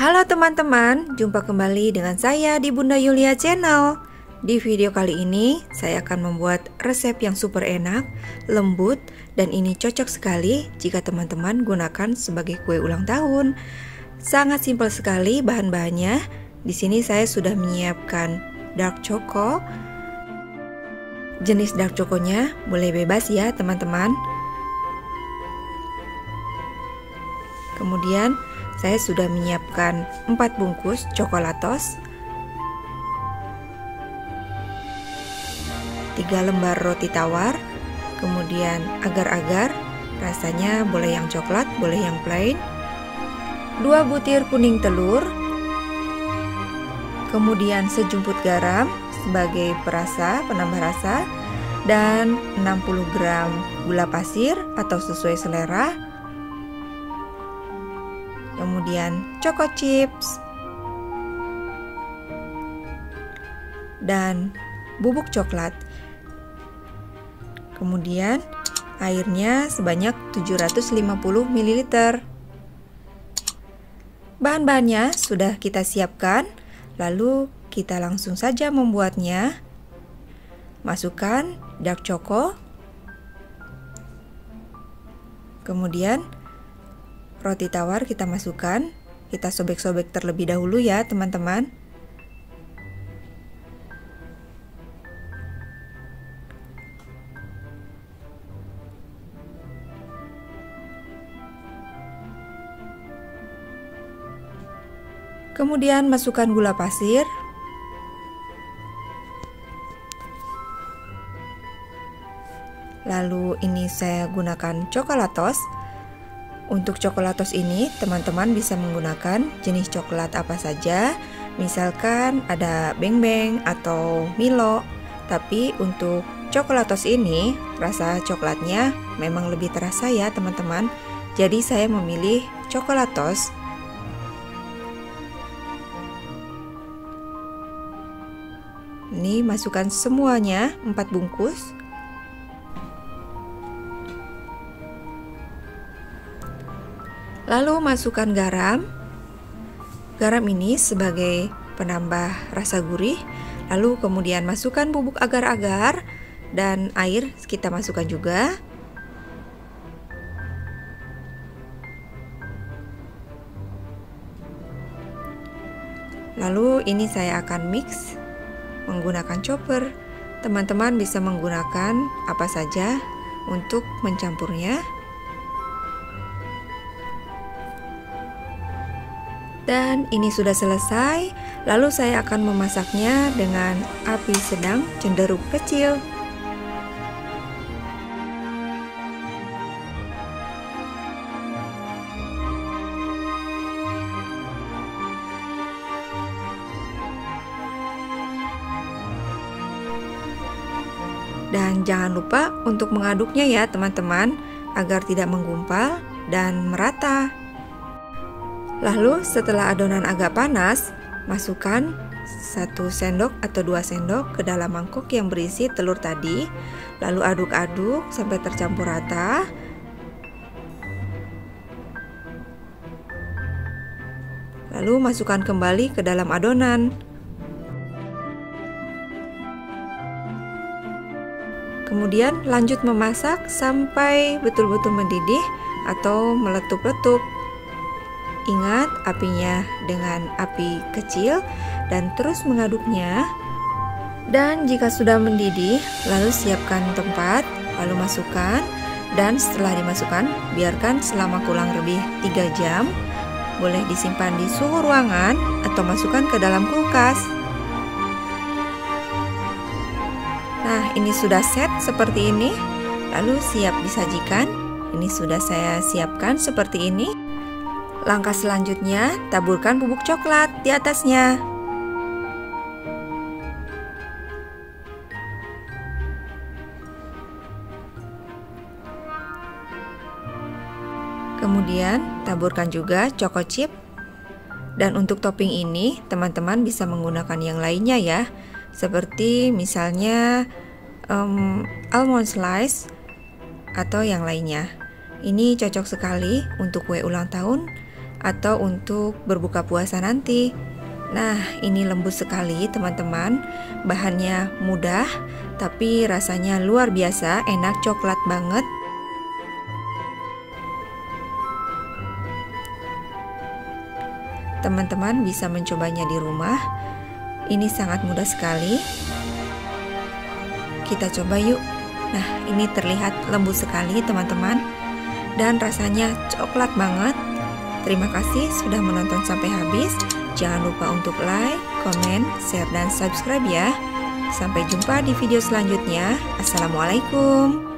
Halo teman-teman, jumpa kembali dengan saya di Bunda Yulia Channel. Di video kali ini, saya akan membuat resep yang super enak, lembut, dan ini cocok sekali jika teman-teman gunakan sebagai kue ulang tahun. Sangat simpel sekali bahan-bahannya. Di sini saya sudah menyiapkan dark choco. Jenis dark choconya boleh bebas ya teman-teman. Kemudian saya sudah menyiapkan 4 bungkus coklatos 3 lembar roti tawar, kemudian agar-agar, rasanya boleh yang coklat, boleh yang plain, 2 butir kuning telur, kemudian sejumput garam sebagai perasa, penambah rasa, dan 60 gram gula pasir atau sesuai selera, kemudian choco chips, dan bubuk coklat. Kemudian airnya sebanyak 750 ml. Bahan-bahannya sudah kita siapkan, lalu kita langsung saja membuatnya. Masukkan dark choco. Kemudian roti tawar kita masukkan. Kita sobek-sobek terlebih dahulu ya, teman-teman. Kemudian masukkan gula pasir. Lalu ini saya gunakan coklatos. Untuk coklatos ini teman-teman bisa menggunakan jenis coklat apa saja. Misalkan ada beng-beng atau Milo. Tapi untuk coklatos ini rasa coklatnya memang lebih terasa ya teman-teman. Jadi saya memilih coklatos Ini masukkan semuanya 4 bungkus. Lalu masukkan garam. Garam ini sebagai penambah rasa gurih. Lalu kemudian masukkan bubuk agar-agar dan air kita masukkan juga. Lalu ini saya akan mix menggunakan chopper. Teman-teman bisa menggunakan apa saja untuk mencampurnya. Dan ini sudah selesai, lalu saya akan memasaknya dengan api sedang cenderung kecil. Dan jangan lupa untuk mengaduknya ya teman-teman agar tidak menggumpal dan merata. Lalu setelah adonan agak panas, masukkan satu sendok atau dua sendok ke dalam mangkok yang berisi telur tadi. Lalu aduk-aduk sampai tercampur rata. Lalu masukkan kembali ke dalam adonan. Kemudian lanjut memasak sampai betul-betul mendidih atau meletup-letup. Ingat apinya dengan api kecil dan terus mengaduknya. Dan jika sudah mendidih, lalu siapkan tempat, lalu masukkan dan setelah dimasukkan, biarkan selama kurang lebih 3 jam. Boleh disimpan di suhu ruangan atau masukkan ke dalam kulkas. Nah, ini sudah set seperti ini. Lalu siap disajikan. Ini sudah saya siapkan seperti ini. Langkah selanjutnya, taburkan bubuk coklat di atasnya. Kemudian, taburkan juga choco chip. Dan untuk topping ini, teman-teman bisa menggunakan yang lainnya ya seperti misalnya um, almond slice atau yang lainnya. Ini cocok sekali untuk kue ulang tahun atau untuk berbuka puasa nanti. Nah, ini lembut sekali teman-teman. Bahannya mudah, tapi rasanya luar biasa, enak coklat banget. Teman-teman bisa mencobanya di rumah. Ini sangat mudah sekali. Kita coba yuk. Nah, ini terlihat lembut sekali teman-teman dan rasanya coklat banget. Terima kasih sudah menonton sampai habis. Jangan lupa untuk like, komen, share, dan subscribe ya. Sampai jumpa di video selanjutnya. Assalamualaikum.